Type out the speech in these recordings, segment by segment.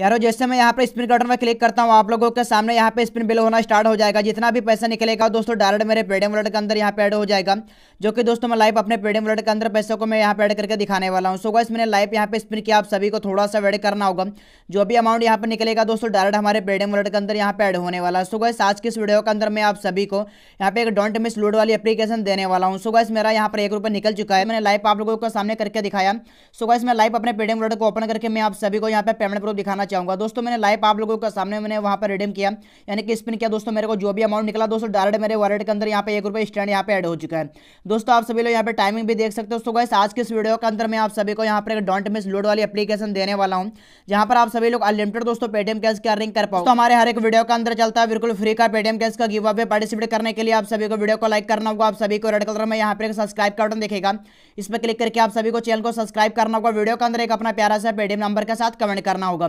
यारो जैसे मैं यहाँ पर स्पिन कटर में क्लिक करता हूँ, आप लोगों के सामने यहाँ पे स्पिन बिल होना स्टार्ट हो जाएगा। जितना भी पैसा निकलेगा दोस्तों, डायरेक्ट मेरे पेडीएम वॉलेट के अंदर यहाँ पे ऐड हो जाएगा, जो कि दोस्तों मैं लाइव अपने पेडीएम वॉलेट के अंदर पैसों को मैं यहाँ पे ऐड करके दिखाने वाला हूँ। सो गाइस, मैंने लाइव यहाँ पे स्पिन किया, आप सभी को थोड़ा सा वेड करना होगा। जो भी अमाउंट यहाँ पर निकलेगा दोस्तों, डायरेक्ट हमारे पेडीएम वॉलेट के अंदर यहाँ पे ऐड होने वाला है। सो गाइस, आज की इस वीडियो के अंदर मैं आप सभी को यहाँ पे एक डोंट मिस लूड वाली एप्लीकेशन देने वाला हूँ। सो गाइस, मेरा यहाँ पर एक रुपये निकल चुका है। मैंने लाइव आप लोगों को सामने करके दिखाया। सो गाइस, मैं लाइव अपने पेडीएम वॉलेट को ओपन करके मैं आप सभी को यहाँ पे पेमेंट प्रूफ दिखाना चाहूँगा। दोस्तों, मैंने लाइव आप लोगों के सामने मैंने वहाँ पर रिडीम किया। यानी कि स्पिन किया दोस्तों, मेरे को जो भी अमाउंट निकला दोस्तों डायरेक्ट मेरे वॉलेट के अंदर यहाँ पे एक रुपये स्टैंड यहाँ पे ऐड हो चुका है। दोस्तों, आप सभी लोग यहाँ पे टाइमिंग भी देख सकते हो। आज के इस वीडियो के अंदर मैं आप सभी को यहाँ पर डोंट मिस लोड वाली एप्लीकेशन देने वाला हूँ, जहाँ पर आप सभी लोग अनलिमिटेड दोस्तों पेटीएम कैश की अर्निंग कर पाओ तो हमारे हर एक वीडियो के अंदर चलता है, बिल्कुल फ्री का पेटीएम कैश का गिव अवे पार्टिसिपेट करने के लिए आप सभी को वीडियो को लाइक करना होगा। आप सभी को रेड कलर में यहाँ पर सब्सक्राइब का बटन देखेगा। इस पर क्लिक करके आप सभी को चैनल को सब्सक्राइब करना होगा। वीडियो के अंदर एक अपना प्यारा सा पेटीएम नंबर के साथ कमेंट करना होगा।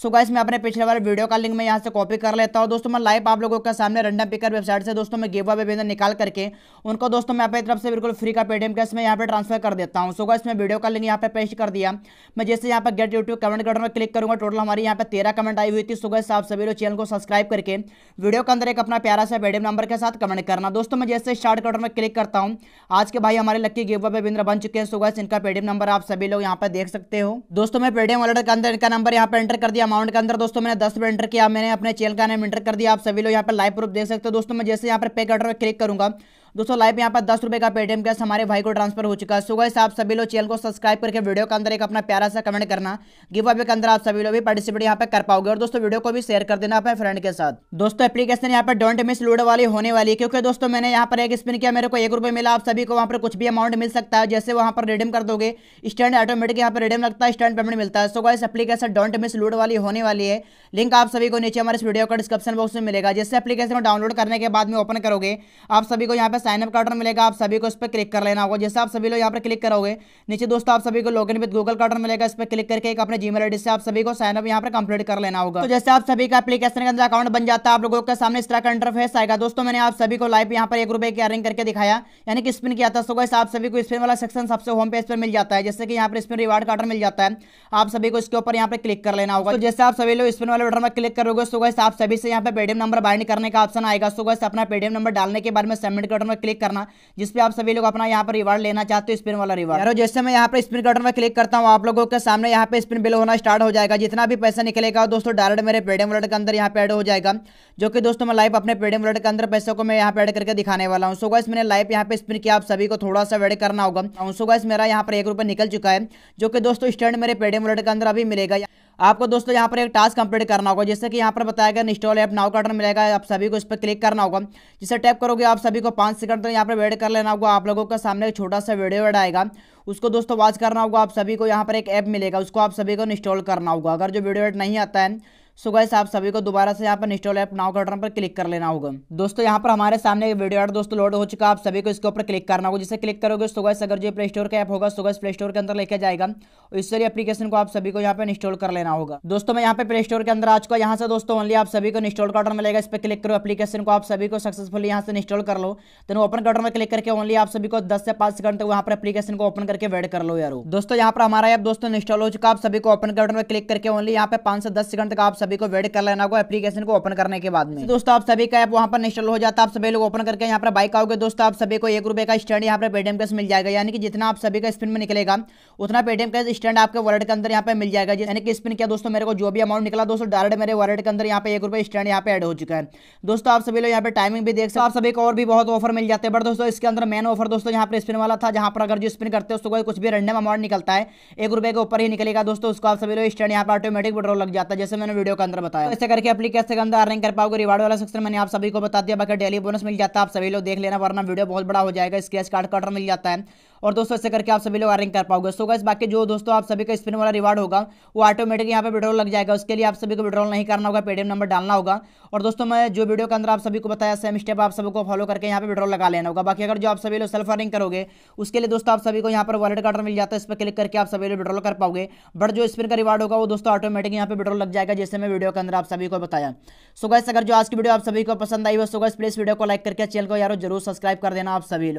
सो गाइस मैं अपने पिछले वाले वीडियो का लिंक मैं यहाँ से कॉपी कर लेता हूँ। दोस्तों, मैं लाइव आप लोगों के सामने रंडम पिकर वेबसाइट से दोस्तों, मैं गिव अवे निकाल करके उनको दोस्तों, मैं अपनी तरफ़ से बिल्कुल फ्री का पेटीएम कैश में यहाँ पे ट्रांसफ़र कर देता हूँ। सो गाइस मैं वीडियो का लिंक यहाँ पे पेस्ट कर दिया। मैं जैसे यहाँ पर गेट यूट्यूब कमेंट करने में क्लिक करूँगा टोटल हमारी यहाँ पे तेरह कमेंट आई हुई थी। सो गाइस आप सभी लोग चैनल को सब्सक्राइब करके वीडियो के अंदर एक अपना प्यारा सा पेटीएम नंबर के साथ कमेंट करना। दोस्तों, मैं जैसे स्टार्ट कटर में क्लिक करता हूँ, आज के भाई हमारे लक्की गिव विंद्र बन चुके हैं। सो गाइस इनका पेटीएम नंबर आप सभी लोग यहाँ पे देख सकते हो। दोस्तों, मैं पेटीएम वॉलेट के अंदर इनका नंबर यहाँ पर एंटर कर दिया। अमाउंट के अंदर, दोस्तों, मैंने दस एंटर किया, मैंने अपने चैनल का नाम एंटर कर दिया, आप सभी लोग यहाँ पर लाइव प्रूफ देख सकते हो, दोस्तों, मैं जैसे यहाँ पर पे कटर क्लिक करूँगा दोस्तों लाइव यहाँ पर दस रुपए का पेटीएम कैश हमारे भाई को ट्रांसफ़र हो चुका है। सो गाइस आप सभी लोग चैनल को सब्सक्राइब करके वीडियो के अंदर एक अपना प्यारा सा कमेंट करना। गिव अवे के अंदर आप सभी लोग भी पार्टिसिपेट यहाँ पे कर पाओगे। और दोस्तों वीडियो को भी शेयर कर देना अपने फ्रेंड के साथ। दोस्तों एप्लीकेशन यहाँ पर डोंट मिस लूड वाली होने वाली है, क्योंकि दोस्तों, मैंने यहाँ पर एक स्पिन किया, मेरे को एक रुपये मिला। आप सभी को वहाँ पर कुछ भी अमाउंट मिल सकता है। जैसे वहाँ पर रिडीम कर दोगे स्टैंड ऑटोमेटिक यहाँ पर रिडीम लगता है स्टैंड पेमेंट मिलता है। So guys application don't miss लूड वाली होने वाली है। लिंक आप सभी को नीचे हमारे इस वीडियो का डिस्क्रिप्शन बॉक्स में मिलेगा। जैसे एप्लीकेशन डाउनलोड करने के बाद में ओपन करोगे, आप सभी को यहाँ पे साइन अप कार्डर मिलेगा आप सभी को इस पर क्लिक कर लेना होगा जैसे आप सभी लोग यहाँ पर क्लिक करोगे नीचे दोस्तों आप सभी को लॉगिन विद गूगल कार्डर मिलेगा इस पर क्लिक करके एक अपने जीमेल आईडी से आप सभी को साइन अप यहाँ पर कंप्लीट कर लेना होगा तो जैसे आप सभी का एप्लीकेशन के अंदर अकाउंट बन जाता है आप लोगों के सामने इस तरह का इंटरफेस आएगा दोस्तों मैंने आप सभी को लाइव यहाँ पर एक रुपए की अर्निंग करके दिखाया यानी कि स्पिन किया था सो आप सभी को स्पिन वाला सेक्शन सबसे होम पेज पर मिल जाता है जैसे कि यहाँ पर स्पिन रिवार्ड कार्डर मिल जाता है आप सभी को इसके ऊपर यहाँ पर क्लिक कर लेना होगा तो जैसे आप सभी लोग स्पिन वाले बटन में क्लिक करोगे सो आप सभी से यहाँ पे पेटीएम नंबर बाइंड करने का ऑप्शन आएगा सो अपना पेटीएम नंबर डालने के बाद में सबमिट कटर में क्लिक करना जिसपे आप सभी लोग अपना यहाँ पर रिवार्ड लेना चाहते हो स्पिन वाला रिवार्ड यारो, जैसे मैं यहाँ पर स्पिन कटर में क्लिक करता हूँ, आप लोगों के सामने यहाँ पे स्पिन बिल होना स्टार्ट हो जाएगा। जितना भी पैसा निकलेगा, दोस्तों डायरेक्ट मेरे पेटीएम वॉलेट के अंदर यहाँ पे एड हो जाएगा, जो कि दोस्तों मैं लाइव अपने पेटीएम वॉलेट के अंदर पैसों को मैं यहाँ पे एड करके दिखाने वाला हूँ। सो गैस मैंने लाइव यहाँ पे स्पिन किया, आप सभी को थोड़ा सा वेड करना होगा। सो गैस मेरा यहाँ पर एक निकल चुका है, जो कि दोस्तों स्टैंड मेरे पेटीएम वॉलेट के अंदर अभी मिलेगा। आपको दोस्तों यहाँ पर एक टास्क कंप्लीट करना होगा, जैसे कि यहाँ पर बताया गया इंस्टॉल ऐप नाउ कार्टन मिलेगा, आप सभी को इस पर क्लिक करना होगा। जिसे टैप करोगे, आप सभी को पाँच सेकंड तक यहाँ पर वेट कर लेना होगा। आप लोगों का सामने एक छोटा सा वीडियो एड आएगा। उसको दोस्तों वॉच करना होगा, आप सभी को यहाँ पर एक ऐप मिलेगा, उसको आप सभी को इंस्टॉल करना होगा। अगर जो वीडियो एड नहीं आता है सो गैस आप सभी को दोबारा से यहाँ पर इंस्टॉल ऐप नाउ बटन पर क्लिक कर लेना होगा। दोस्तों, यहाँ पर हमारे सामने एक वीडियो एड दोस्तों लोड हो चुका है, आप सभी को इसके ऊपर क्लिक करना होगा, जिसे क्लिक करोगे, सो गैस अगर जो प्ले स्टोर का ऐप होगा, सो गैस प्ले स्टोर के अंदर लेके जाएगा। इस सारी एप्लीकेशन को आप सभी को यहाँ पर इंस्टॉल कर लेना होगा। दोस्तों, मैं यहाँ पे प्ले स्टोर के अंदर आ चुका यहाँ से दोस्तों ओनली आप सभी को इंस्टॉल कार्डर मिलेगा, इस पर क्लिक करो एप्लीकेशन को आप सभी को सक्सेसफुली यहाँ से इंस्टॉल कर लो। देन ओपन कार्डर में क्लिक करके ओनली आप सभी को दस से पाँच सेकंड तक वहाँ पर एप्लीकेशन को ओपन करके वेट कर लो यार। दोस्तों, यहाँ पर हमारा ऐप दोस्तों इंस्टॉल हो चुका आप सभी को ओपन कार्डर में क्लिक करके ओनली यहाँ पे पाँच से दस सेकंड तक आप सभी को वेट कर लेना होगा एप्लीकेशन को ओपन करने के बाद में। दोस्तों, आप सभी का ऐप वहाँ पर इंस्टॉल हो जाता है। आप सभी लोग ओपन करके यहाँ पर बाइक आओगे। दोस्तों, आप सभी को एक रुपए का स्टैंड यहाँ पर पेटीएम कैश मिल जाएगा। यानी कि जितना आप सभी का स्पिन में निकलेगा, उतना पेटीएम कैश स्टैंड आपके वॉलेट के अंदर यहाँ पे मिल जाएगा। यानी कि स्पिन किया दोस्तों, मेरे को जो भी अमाउंट निकला दोस्तों डायरेक्ट मेरे वॉलेट के अंदर यहाँ पे एक रुपए स्टैंड यहाँ पे एड हो चुका है। दोस्तों, आप सभी लोग यहाँ पे टाइमिंग भी देख सकते आप सभी को और भी बहुत ऑफ़र मिल जाते हैं। बट दोस्तों, इसके अंदर मेन ऑफ़र दोस्तों यहाँ पर स्पिन वाला था, जहाँ पर अगर जो स्पिन करते हैं, उसको कुछ भी रैंडम अमाउंट निकलता है, एक रुपए के ऊपर ही निकलेगा दोस्तों। उसको आप सभी लोग स्टैंड यहाँ पर ऑटोमेटिक विड्रॉल लग जाता है। जैसे मैंने वीडियो के अंदर बताया। ऐसे करके एप्लीकेशन के अंदर अर्निंग कर पाओगे। रिवार्ड वाला सेक्शन मैंने आप सभी को बता दिया। बाकी डेली बोनस मिल जाता है, आप सभी लोग देख लेना, वरना वीडियो बहुत बड़ा हो जाएगा। स्क्रेच कार्ड कटर मिल जाता है। और दोस्तों ऐसे करके आप सभी लोग अर्निंग कर पाओगे सो गैस बाकी जो दोस्तों आप सभी का स्पिन वाला रिवार्ड होगा वो ऑटोमेटिक यहाँ पे विड्रॉल लग जाएगा उसके लिए आप सभी को विड्रॉल नहीं करना होगा पेटीएम नंबर डालना होगा और दोस्तों मैं जो वीडियो के अंदर आप सभी को बताया सेम स्टेप आप सभी को फॉलो करके यहाँ पे विड्रॉल लगा लेना होगा बाकी अगर जो आप सभी लोग सेल्फ अर्निंग करोगे उसके लिए दोस्तों आप सभी को यहाँ पर वॉलेट कार्ड मिल जाता है इस पर क्लिक करके आप सभी लोग विड्रॉल कर पाओगे बट जो स्पिन का रिवार्ड होगा वो दोस्तों ऑटोमेटिक यहाँ पे विड्रॉल लग जाएगा जैसे मैं वीडियो के अंदर आप सभी को बताया सो गैस अगर जो आज की वीडियो आप सभी को पसंद आई हो सो गैस प्लीज़ वीडियो को लाइक करके चैनल को यारो ज़रूर सब्सक्राइब कर देना आप सभी लोग